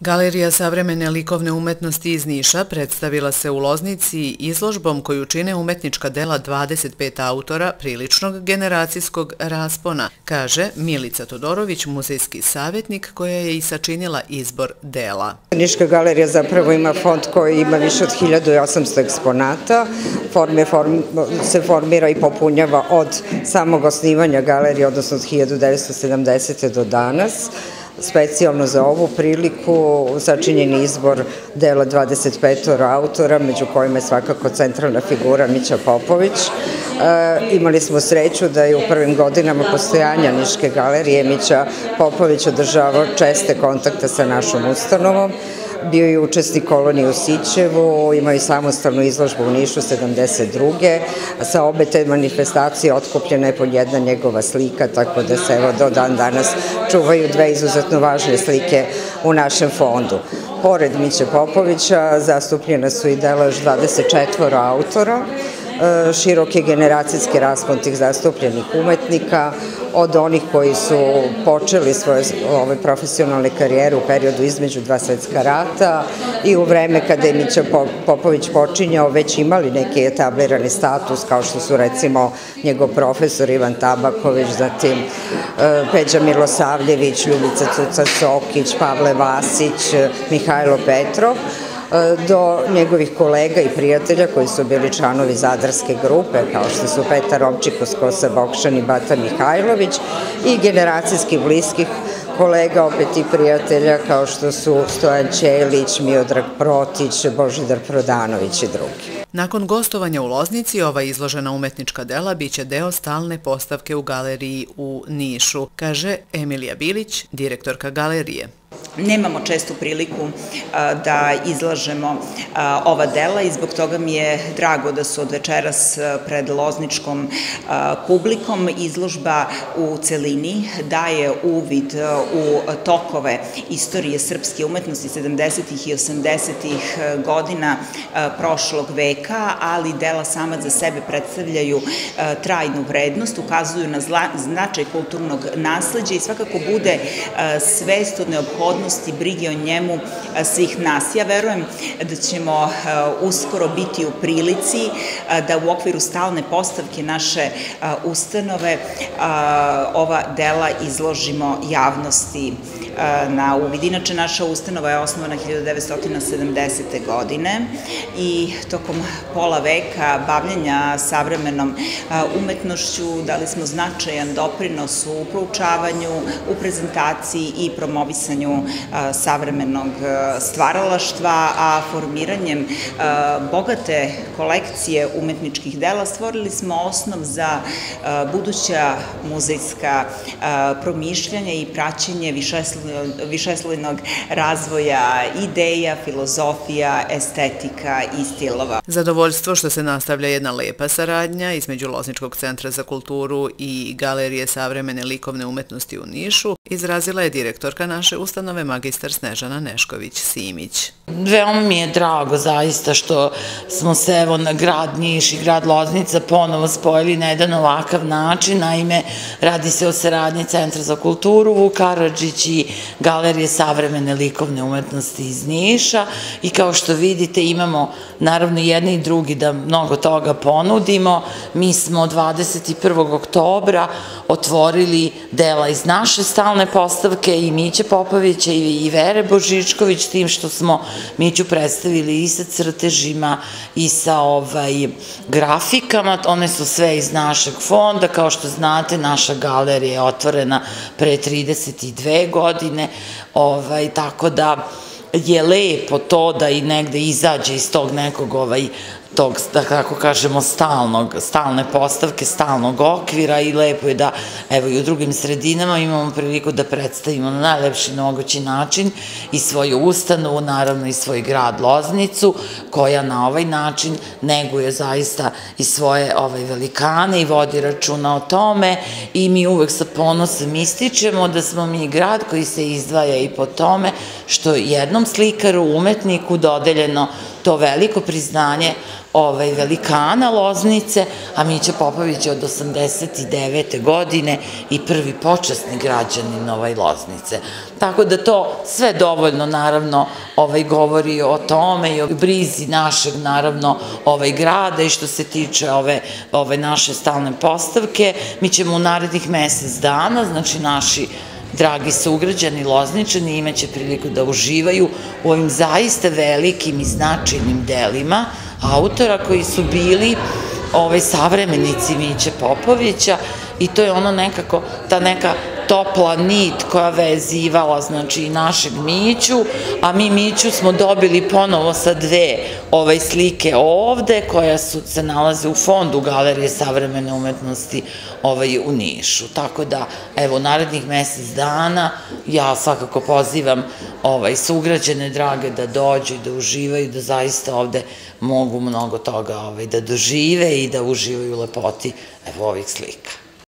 Galerija savremene likovne umetnosti iz Niša predstavila se u Loznici izložbom koju čine umetnička dela 25 autora priličnog generacijskog raspona, kaže Milica Todorović, muzejski savjetnik koja je i sačinila izbor dela. Niška galerija zapravo ima fond koji ima više od 1800 eksponata, form, se formira i popunjava od samog osnivanja galerije, odnosno od 1970. do danas specijalno za ovu priliku sačinjen izbor dela 25 autora, među kojima je svakako centralna figura Mića Popović. E, imali smo sreću da je u prvim godinama postojanja Niške galerije Mića Popović održavao česte kontakte sa našom ustanovom bio je učesnik kolonije u Sićevu, imao je samostalnu izložbu u Nišu 72. Sa obe te manifestacije otkupljena je po jedna njegova slika, tako da se evo do dan danas čuvaju dve izuzetno važne slike u našem fondu. Pored Miće Popovića zastupljena su i dela još 24 autora, široke generacijske raspon tih zastupljenih umetnika, od onih koji su počeli svoje ove profesionalne karijere u periodu između dva svetska rata i u vreme kada je Mića Popović počinjao već imali neki etablirani status kao što su recimo njegov profesor Ivan Tabaković, zatim e, Peđa Milosavljević, Ljubica Cuca Sokić, Pavle Vasić, Mihajlo Petrov, do njegovih kolega i prijatelja koji su bili članovi Zadarske grupe, kao što su Petar Ovčikos, Kosa Bokšan i Bata Mihajlović i generacijski bliskih kolega, opet i prijatelja kao što su Stojan Ćelić, Miodrag Protić, Božidar Prodanović i drugi. Nakon gostovanja u Loznici, ova izložena umetnička dela biće deo stalne postavke u galeriji u Nišu, kaže Emilija Bilić, direktorka galerije nemamo čestu priliku da izlažemo ova dela i zbog toga mi je drago da su od večeras pred lozničkom publikom izložba u celini daje uvid u tokove istorije srpske umetnosti 70. i 80. godina prošlog veka, ali dela sama za sebe predstavljaju trajnu vrednost, ukazuju na značaj kulturnog nasledđa i svakako bude svest od neophodnosti odgovornosti, brige o njemu svih nas. Ja verujem da ćemo uskoro biti u prilici da u okviru stalne postavke naše ustanove ova dela izložimo javnosti na uvid. Inače, naša ustanova je osnovana 1970. godine i tokom pola veka bavljenja savremenom umetnošću dali smo značajan doprinos u proučavanju, u prezentaciji i promovisanju savremenog stvaralaštva, a formiranjem bogate kolekcije umetničkih dela stvorili smo osnov za buduća muzejska promišljanja i praćenje višeslojnog razvoja ideja, filozofija, estetika i stilova. Zadovoljstvo što se nastavlja jedna lepa saradnja između Lozničkog centra za kulturu i Galerije savremene likovne umetnosti u Nišu izrazila je direktorka naše ustanove magistar Snežana Nešković-Simić. Veoma mi je drago zaista što smo se evo na grad Niš i grad Loznica ponovo spojili na jedan ovakav način, naime radi se o saradnji Centra za kulturu Vukaradžić i Galerije savremene likovne umetnosti iz Niša i kao što vidite imamo naravno jedni i drugi da mnogo toga ponudimo. Mi smo 21. oktobra otvorili dela iz naše stalne postavke i Miće Popovića i Vere Božičković, tim što smo Miću predstavili i sa crtežima i sa ovaj, grafikama, one su sve iz našeg fonda, kao što znate naša galerija je otvorena pre 32 godine, ovaj, tako da je lepo to da i negde izađe iz tog nekog ovaj tog, da kako kažemo, stalnog, stalne postavke, stalnog okvira i lepo je da, evo i u drugim sredinama imamo priliku da predstavimo na najlepši mogući način i svoju ustanovu, naravno i svoj grad Loznicu, koja na ovaj način neguje zaista i svoje ovaj, velikane i vodi računa o tome i mi uvek sa ponosom ističemo da smo mi grad koji se izdvaja i po tome što jednom slikaru, umetniku dodeljeno to veliko priznanje ovaj, velikana Loznice, a Mića Popović je od 89. godine i prvi počasni građanin ovaj Loznice. Tako da to sve dovoljno naravno ovaj, govori o tome i o brizi našeg naravno ovaj grada i što se tiče ove, ove naše stalne postavke. Mi ćemo u narednih mesec dana, znači naši dragi sugrađani Lozničani imaće priliku da uživaju u ovim zaista velikim i značajnim delima autora koji su bili ovaj, savremenici Miće Popovića i to je ono nekako, ta neka topla nit koja vezivala znači našeg Miću, a mi Miću smo dobili ponovo sa dve ovaj slike ovde koja su se nalaze u fondu Galerije savremene umetnosti ovaj u Nišu. Tako da evo narednih mesec dana ja svakako pozivam ovaj sugrađane drage da dođu i da uživaju da zaista ovde mogu mnogo toga ovaj da dožive i da uživaju u lepoti evo ovih slika.